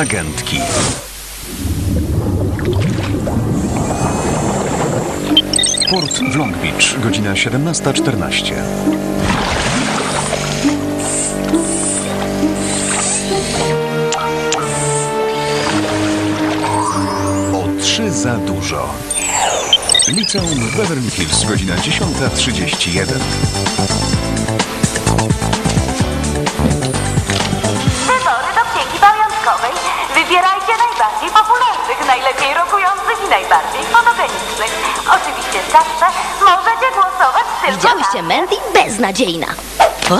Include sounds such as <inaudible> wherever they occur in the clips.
Agentki. Port w Long Beach, godzina 17.14. O trzy za dużo. Liceum Beverly Hills, godzina 10.31. najbardziej popularnych, najlepiej rokujących i najbardziej fotogenicznych. Oczywiście zawsze możecie głosować tylko Widziałyście Mandy? Beznadziejna.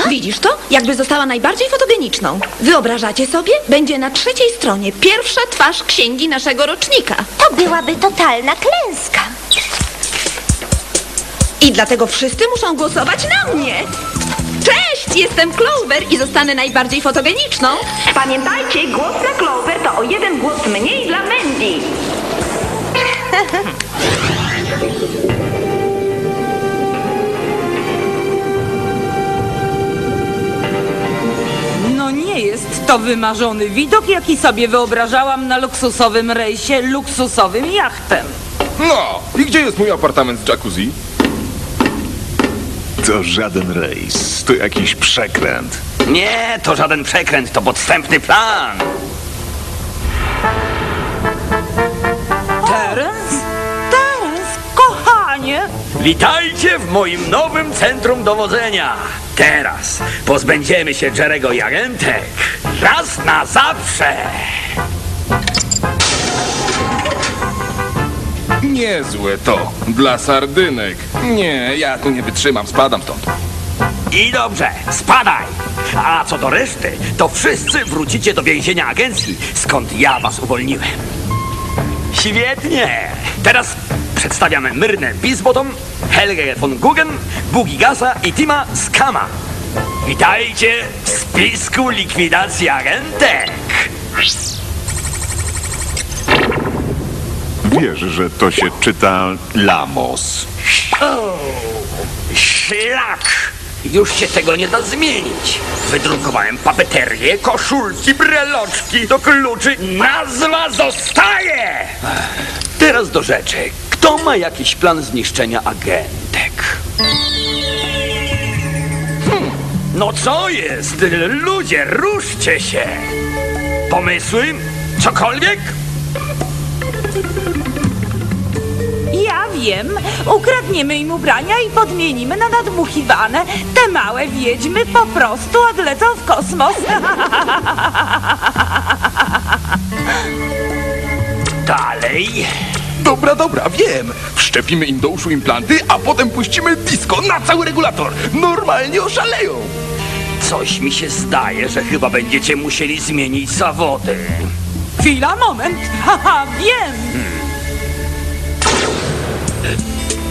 Widzisz to? Jakby została najbardziej fotogeniczną. Wyobrażacie sobie? Będzie na trzeciej stronie pierwsza twarz księgi naszego rocznika. To byłaby totalna klęska. I dlatego wszyscy muszą głosować na mnie. Cześć, jestem Clover i zostanę najbardziej fotogeniczną. Pamiętajcie, głos na Clover to o jeden głos mniej dla Mandy. No nie jest to wymarzony widok, jaki sobie wyobrażałam na luksusowym rejsie luksusowym jachtem. No, i gdzie jest mój apartament z jacuzzi? To żaden rejs, to jakiś przekręt. Nie, to żaden przekręt, to podstępny plan. Terence? Terence, kochanie! Witajcie w moim nowym centrum dowodzenia. Teraz pozbędziemy się Jerego i agentek. Raz na zawsze. Niezłe to. Dla sardynek. Nie, ja tu nie wytrzymam, spadam stąd. I dobrze, spadaj. A co do reszty, to wszyscy wrócicie do więzienia agencji, skąd ja was uwolniłem. Świetnie. Teraz przedstawiamy Myrnę Bisbottom, Helgę von Guggen, Bugi Gasa i Tima Skama. Witajcie w spisku likwidacji agentek. Wiesz, że to się czyta Lamos. Szlak! Już się tego nie da zmienić. Wydrukowałem papeterię, koszulki, breloczki do kluczy. Nazwa zostaje! Teraz do rzeczy. Kto ma jakiś plan zniszczenia agentek? Hmm, No co jest? Ludzie, ruszcie się! Pomysły? Cokolwiek? Ja wiem, ukradniemy im ubrania i podmienimy na nadmuchiwane. Te małe wiedźmy po prostu odlecą w kosmos. <laughs> Dalej. Dobra, dobra, wiem. Wszczepimy im do uszu implanty, a potem puścimy disco na cały regulator. Normalnie oszaleją. Coś mi się zdaje, że chyba będziecie musieli zmienić zawody. Chwila, moment. Haha, wiem.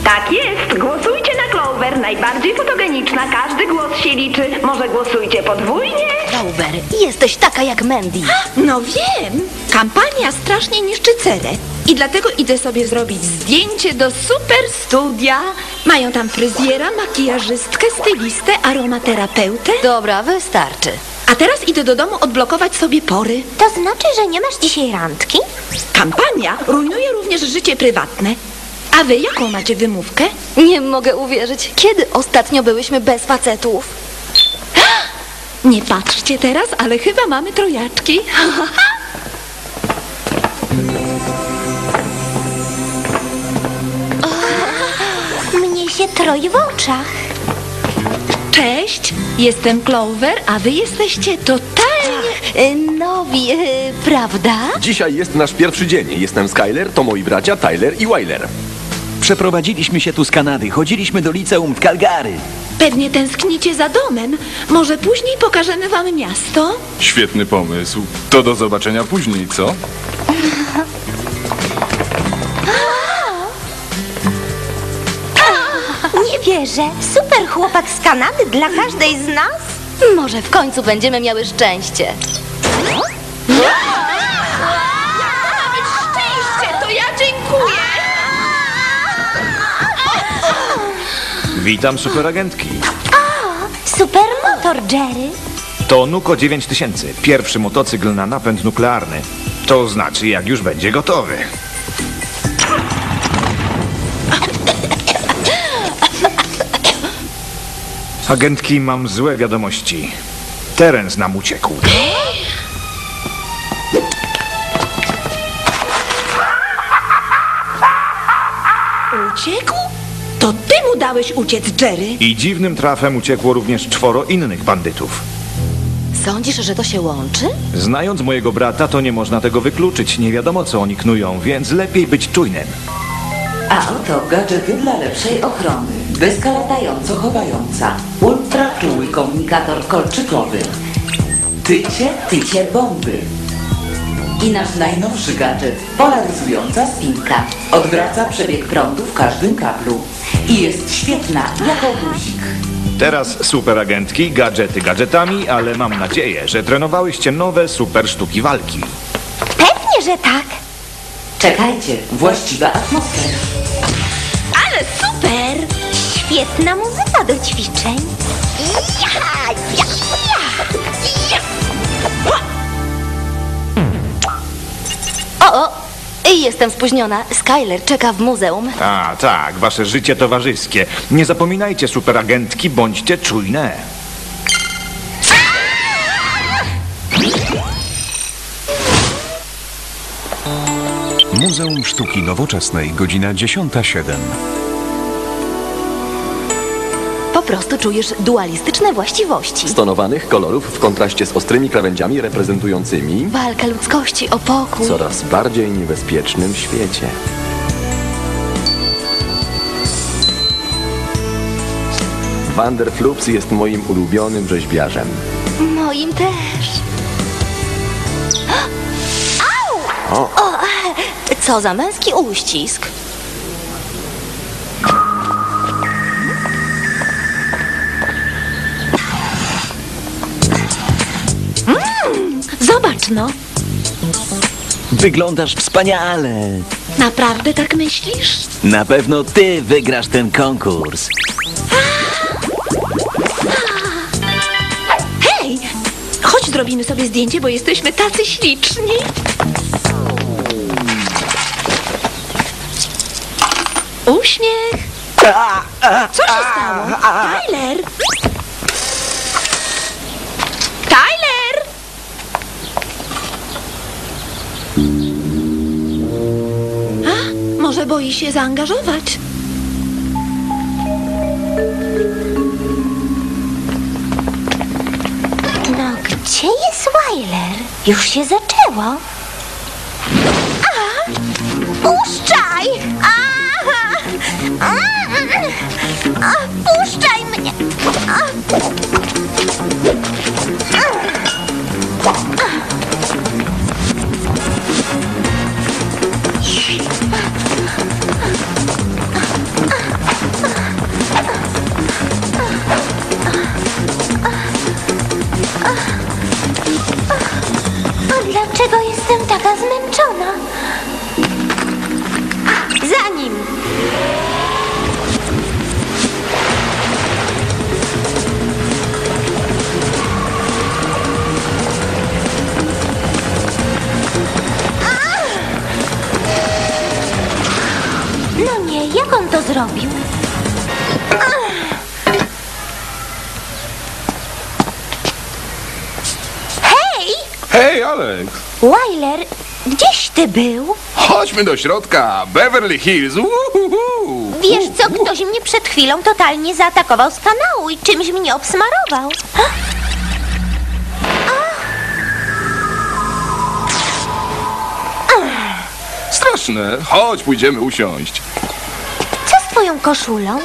Tak jest, głosujcie na Clover, najbardziej fotogeniczna, każdy głos się liczy. Może głosujcie podwójnie? Clover, jesteś taka jak Mandy. No wiem, kampania strasznie niszczy cerę. I dlatego idę sobie zrobić zdjęcie do super studia. Mają tam fryzjera, makijażystkę, stylistę, aromaterapeutę. Dobra, wystarczy. A teraz idę do domu odblokować sobie pory. To znaczy, że nie masz dzisiaj randki? Kampania rujnuje również życie prywatne. A wy jaką macie wymówkę? Nie mogę uwierzyć. Kiedy ostatnio byłyśmy bez facetów? <gasps> Nie patrzcie teraz, ale chyba mamy trojaczki. <laughs> Mnie się troi w oczach. Cześć, jestem Clover, a wy jesteście totalnie... Y, Nowi, y, prawda? Dzisiaj jest nasz pierwszy dzień. Jestem Skyler, to moi bracia Tyler i Wyler. Przeprowadziliśmy się tu z Kanady. Chodziliśmy do liceum w Calgary. Pewnie tęsknicie za domem. Może później pokażemy wam miasto? Świetny pomysł. To do zobaczenia później, co? <laughs> Wierzę. Super chłopak z Kanady dla każdej z nas? Może w końcu będziemy miały szczęście. Szczęście, to ja dziękuję. Witam superagentki. Super motor, Jerry. To Nuko 9000, pierwszy motocykl na napęd nuklearny. To znaczy, jak już będzie gotowy. Agentki, mam złe wiadomości. Terens nam uciekł. Uciekł? To ty mu dałeś uciec, Jerry. I dziwnym trafem uciekło również czworo innych bandytów. Sądzisz, że to się łączy? Znając mojego brata, to nie można tego wykluczyć. Nie wiadomo, co oni knują, więc lepiej być czujnym. A oto gadżety dla lepszej ochrony. Deska latająco chowająca. Ultra czuły komunikator kolczykowy. Tycie, tycie bomby. I nasz najnowszy gadżet. Polaryzująca spinka. Odwraca przebieg prądu w każdym kablu. I jest świetna jako guzik. Teraz superagentki, gadżety gadżetami, ale mam nadzieję, że trenowałyście nowe super sztuki walki. Pewnie, że tak. Czekajcie, właściwa atmosfera. Ale super! Świetna muzyka do ćwiczeń. Ja, ja, ja, ja. O, o! Jestem spóźniona. Skyler czeka w muzeum. A, tak, wasze życie towarzyskie. Nie zapominajcie, superagentki, bądźcie czujne. Muzeum Sztuki Nowoczesnej, godzina 10.07. Po prostu czujesz dualistyczne właściwości. Stonowanych kolorów w kontraście z ostrymi krawędziami reprezentującymi Walka ludzkości o pokój. coraz bardziej niebezpiecznym świecie. Wander Flups jest moim ulubionym rzeźbiarzem. Moim też. <gasps> Au! O. O, co za męski uścisk. Zobacz no. Wyglądasz wspaniale. Naprawdę tak myślisz? Na pewno ty wygrasz ten konkurs. Hej! Chodź zrobimy sobie zdjęcie, bo jesteśmy tacy śliczni. Uśmiech. Co się stało? Tyler! A, może boi się zaangażować. No, gdzie jest Wyler? Już się zaczęło. A! Puszczaj! Aha! Mm, A, puszczaj gdzieś ty był? Chodźmy do środka! Beverly Hills! Uhuhu. Wiesz co, ktoś mnie przed chwilą totalnie zaatakował z kanału i czymś mnie obsmarował. Straszne. Chodź, pójdziemy usiąść. Co z twoją koszulą?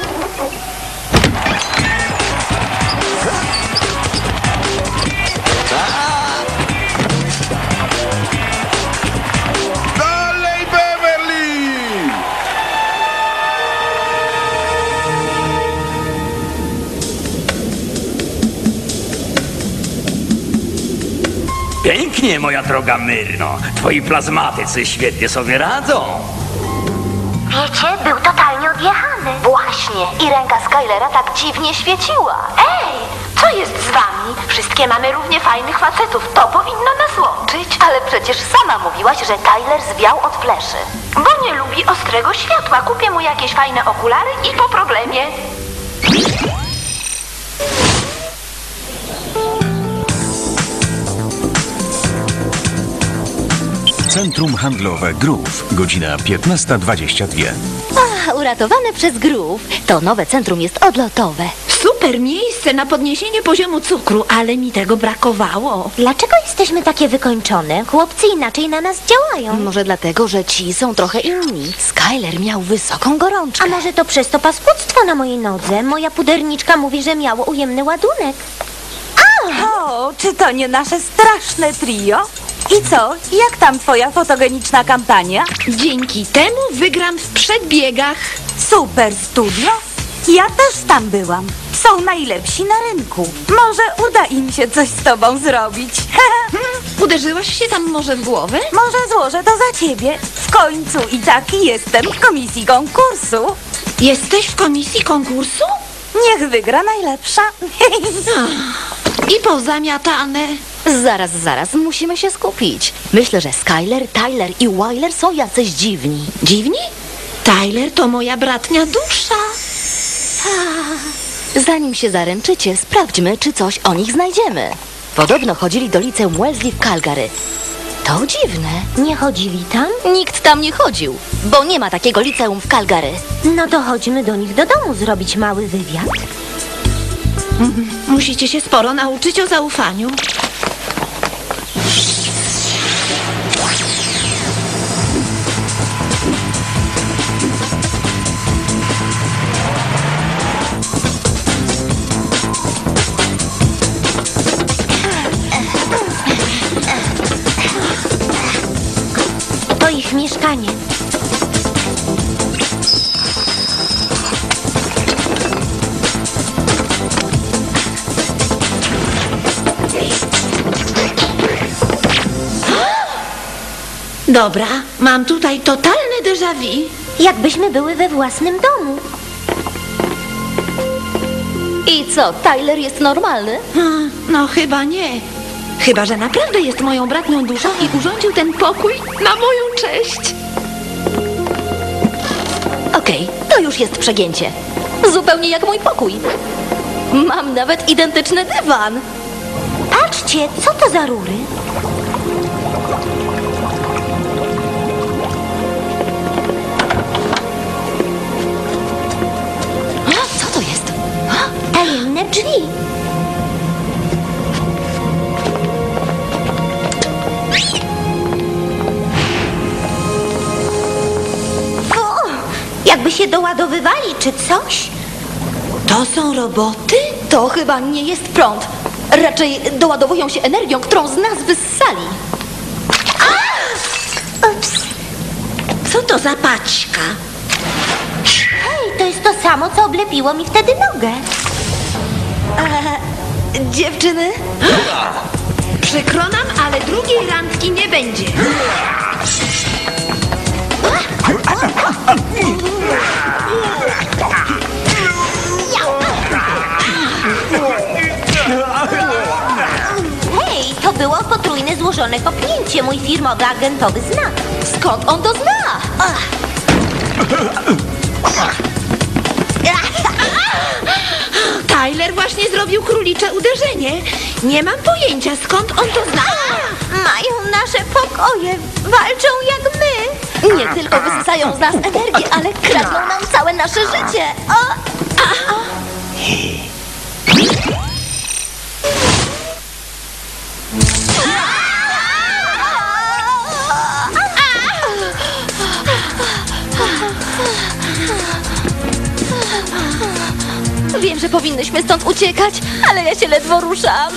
Pięknie, moja droga Myrno. Twoi plazmatycy świetnie sobie radzą. Wiecie, był totalnie odjechany. Właśnie. I ręka Skylera tak dziwnie świeciła. Ej, Co jest z wami? Wszystkie mamy równie fajnych facetów. To powinno nas łączyć. Ale przecież sama mówiłaś, że Tyler zwiał od fleszy. Bo nie lubi ostrego światła. Kupię mu jakieś fajne okulary i po problemie. Centrum Handlowe Grów, godzina 15.22. Ach, uratowane przez Groove. To nowe centrum jest odlotowe. Super miejsce na podniesienie poziomu cukru, ale mi tego brakowało. Dlaczego jesteśmy takie wykończone? Chłopcy inaczej na nas działają. Może dlatego, że ci są trochę inni. Skyler miał wysoką gorączkę. A może to przez to paskudztwo na mojej nodze? Moja puderniczka mówi, że miało ujemny ładunek. O, czy to nie nasze straszne trio? I co? Jak tam twoja fotogeniczna kampania? Dzięki temu wygram w przedbiegach. Super studio? Ja też tam byłam. Są najlepsi na rynku. Może uda im się coś z tobą zrobić. <laughs> Uderzyłaś się tam może w głowę? Może złożę to za ciebie. W końcu i taki jestem w komisji konkursu. Jesteś w komisji konkursu? Niech wygra najlepsza. I pozamiatane. Zaraz, zaraz, musimy się skupić. Myślę, że Skyler, Tyler i Wyler są jacyś dziwni. Dziwni? Tyler to moja bratnia dusza. Zanim się zaręczycie, sprawdźmy, czy coś o nich znajdziemy. Podobno chodzili do liceum Wellesley w Calgary. To dziwne. Nie chodzili tam? Nikt tam nie chodził, bo nie ma takiego liceum w Calgary. No to chodźmy do nich do domu zrobić mały wywiad. Musicie się sporo nauczyć o zaufaniu. Dobra, mam tutaj totalne déjà vu. Jakbyśmy były we własnym domu. I co, Tyler jest normalny? Hmm, No chyba nie. Chyba, że naprawdę jest moją bratnią duszą i urządził ten pokój na moją cześć. Okej, to już jest przegięcie. Zupełnie jak mój pokój. Mam nawet identyczny dywan. Patrzcie, co to za rury? Tajemne drzwi. O, jakby się doładowywali, czy coś? To są roboty? To chyba nie jest prąd. Raczej doładowują się energią, którą z nas wyssali. Ups. Co to za paćka? Hej, to jest to samo, co oblepiło mi wtedy nogę. Dziewczyny? Przykro nam, ale drugiej randki nie będzie. Hej, to było potrójne złożone kopnięcie, mój firmowy agentowy znak. Skąd on to zna? Tyler właśnie zrobił królicze uderzenie. Nie mam pojęcia, skąd on to zna. Mają nasze pokoje, walczą jak my. Nie tylko wysysają z nas energię, ale kradną nam całe nasze życie. O! Wiem, że powinnyśmy stąd uciekać, ale ja się ledwo ruszam.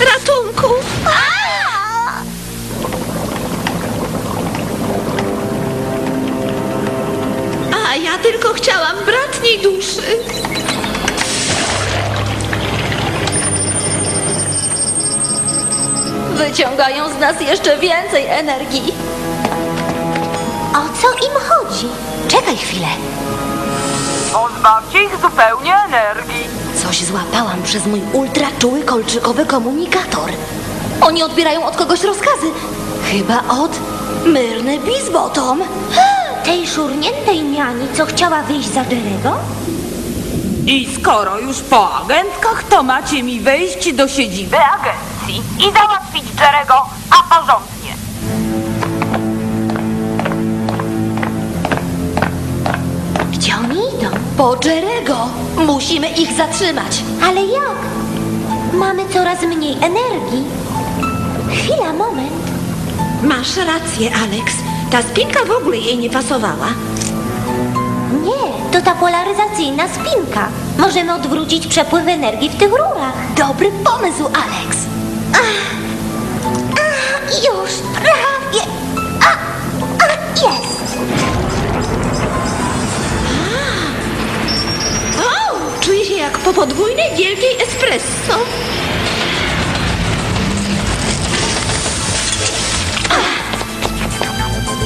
Ratunku! A ja tylko chciałam bratniej duszy. Wyciągają z nas jeszcze więcej O co im chodzi? Czekaj chwilę. Pozbawcie ich zupełnie energii. Coś złapałam przez mój ultraczuły kolczykowy komunikator. Oni odbierają od kogoś rozkazy. Chyba od Myrny Bizbottom. Tej szurniętej niani, co chciała wyjść za Jerego? I skoro już po agentkach, to macie mi wejść do siedziby agencji i załatwić Jerego, a porządnie. Po Jerego. Musimy ich zatrzymać. Ale jak? Mamy coraz mniej energii. Chwila, moment. Masz rację, Alex. Ta spinka w ogóle jej nie pasowała. Nie, to ta polaryzacyjna spinka. Możemy odwrócić przepływ energii w tych rurach. Dobry pomysł, Alex. Ach,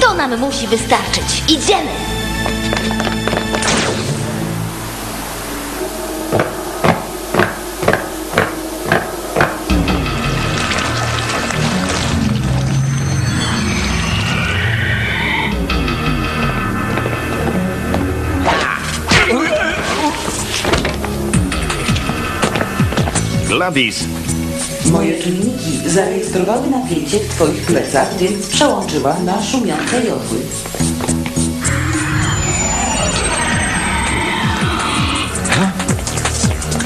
To nam musi wystarczyć. Idziemy. Gladys, Moje czynniki zarejestrowały napięcie w twoich plecach, więc przełączyłam na szumiące jodły.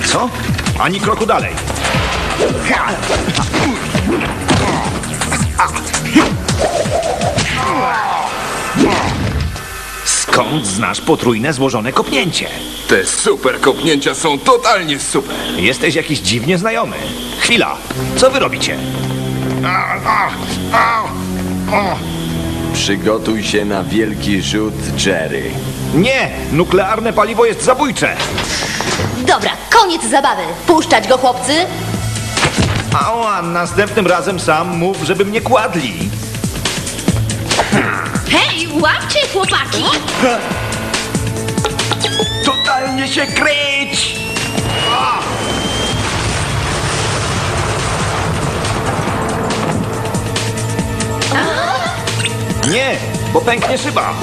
co? Ani kroku dalej. Skąd znasz potrójne złożone kopnięcie? Te super kopnięcia są totalnie super. Jesteś jakiś dziwnie znajomy. Chwila, co wy robicie? Przygotuj się na wielki rzut, Jerry. Nie, nuklearne paliwo jest zabójcze. Dobra, koniec zabawy. Puszczać go, chłopcy. Ała, następnym razem sam mów, żeby mnie kładli. Hej, łapcie, chłopaki! <laughs> Totalnie się kryć! Nie, bo pęknie szyba.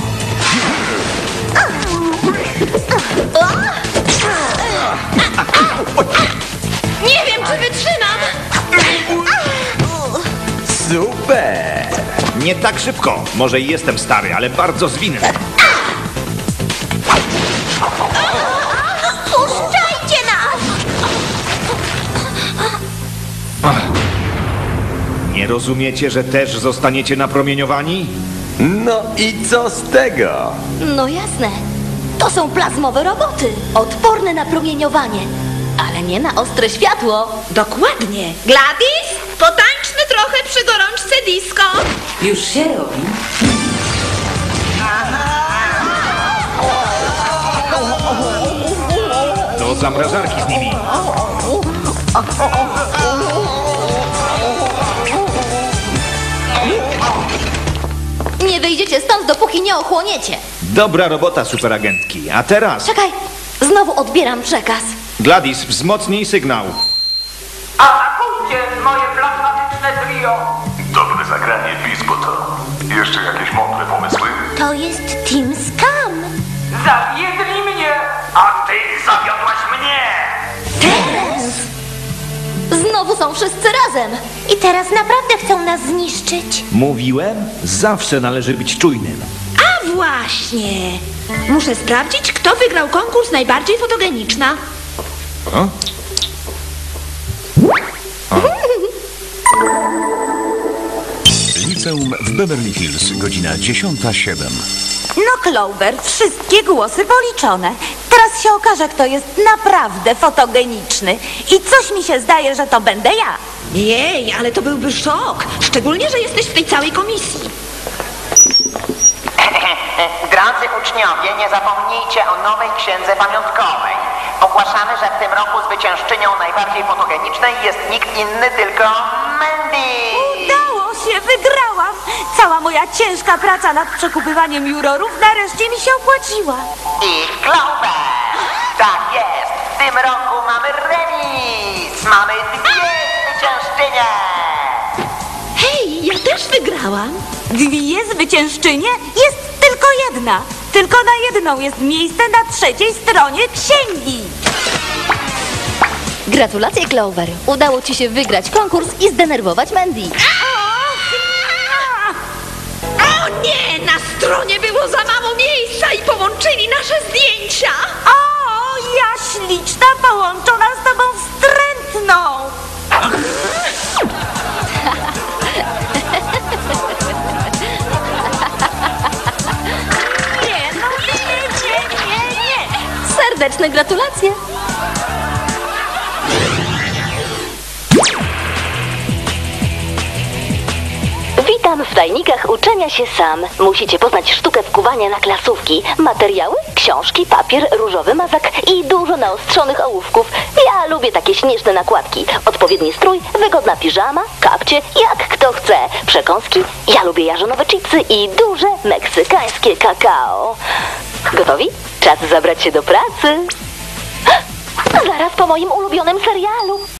Nie wiem, czy wytrzymam! Super! Nie tak szybko. Może i jestem stary, ale bardzo zwinny. Puszczajcie nas! Nie rozumiecie, że też zostaniecie napromieniowani? No i co z tego? No jasne. To są plazmowe roboty. Odporne na promieniowanie. Ale nie na ostre światło. Dokładnie. Gladys, potańczmy trochę przy gorączce disco. Już się robi. Do zamrażarki z nimi. Nie wyjdziecie stąd, dopóki nie ochłoniecie. Dobra robota, superagentki. A teraz, Czekaj, znowu odbieram przekaz. Gladys, wzmocnij sygnał. Atakujcie moje trio. Dobre zagranie, Bisboto. Jeszcze jakieś mądre pomysły? To jest Team Scam. Zawiedli mnie. A ty zawiodłaś mnie! Znowu są wszyscy razem. I teraz naprawdę chcą nas zniszczyć. Mówiłem? Zawsze należy być czujnym. A właśnie. Muszę sprawdzić, kto wygrał konkurs najbardziej fotogeniczna. O? <laughs> Liceum w Beverly Hills, godzina 10.07. No, Clover, wszystkie głosy policzone. Teraz się okaże, kto jest naprawdę fotogeniczny. I coś mi się zdaje, że to będę ja. Jej, ale to byłby szok. Szczególnie, że jesteś w tej całej komisji. <laughs> Drodzy uczniowie, nie zapomnijcie o nowej księdze pamiątkowej. Ogłaszamy, że w tym roku zwyciężczynią najbardziej fotogenicznej jest nikt inny, tylko Mandy! Udało się, wygrałam. Cała moja ciężka praca nad przekupywaniem jurorów nareszcie mi się opłaciła. I Clover! Tak jest. W tym roku mamy remis. Mamy dwie zwyciężczynie. Hej, ja też wygrałam. Dwie zwyciężczynie? Jest tylko jedna. Tylko na jedną jest miejsce na trzeciej stronie księgi. Gratulacje, Clover. Udało ci się wygrać konkurs i zdenerwować Mandy. Nie, na stronie było za mało miejsca i połączyli nasze zdjęcia. O, ja śliczna połączona z tobą wstrętną. <laughs> Nie, no nie, nie, nie, nie. Serdeczne gratulacje. Witam w tajnikach uczenia się sam. Musicie poznać sztukę wkuwania na klasówki. Materiały, książki, papier, różowy mazak i dużo naostrzonych ołówków. Ja lubię takie śnieżne nakładki. Odpowiedni strój, wygodna piżama, kapcie, jak kto chce. Przekąski, ja lubię jarzynowe chipsy i duże meksykańskie kakao. Gotowi? Czas zabrać się do pracy. <gasps> Zaraz po moim ulubionym serialu.